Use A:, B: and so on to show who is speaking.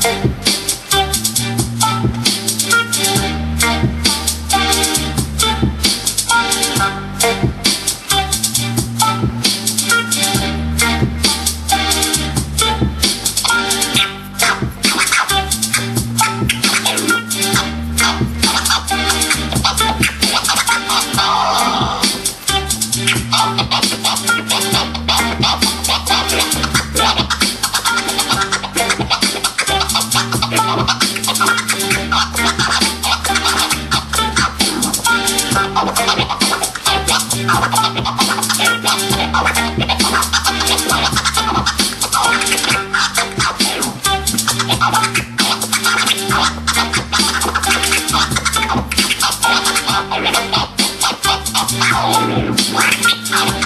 A: Hey. Wow.